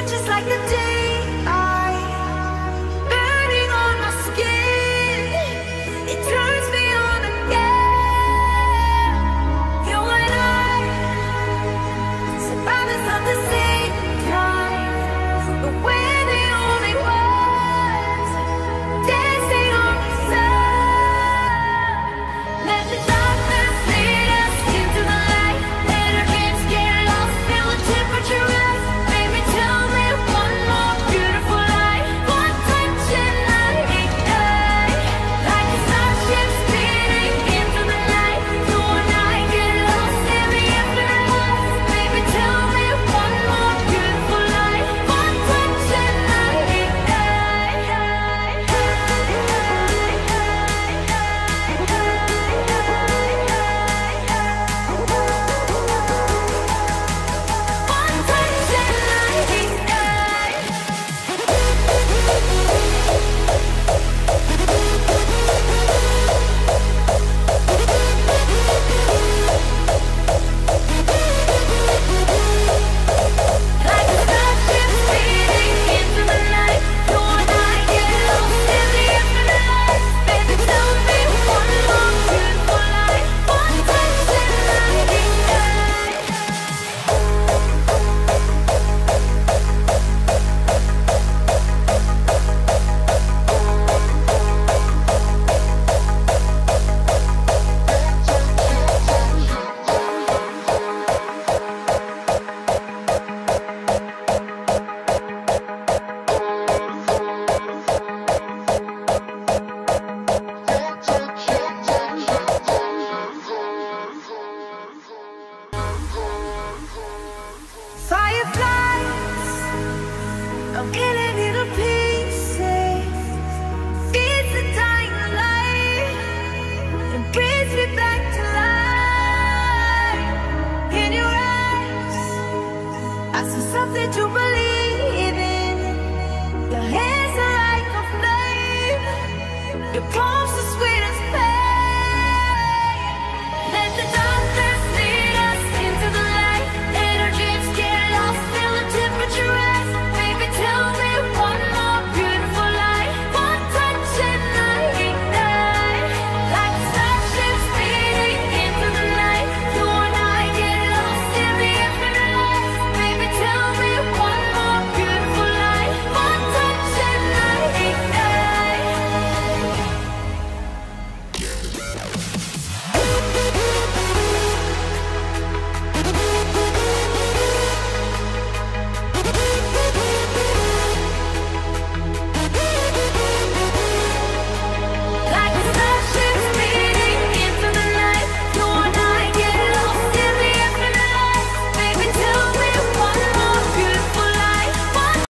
is like the day Your hands are like a flame.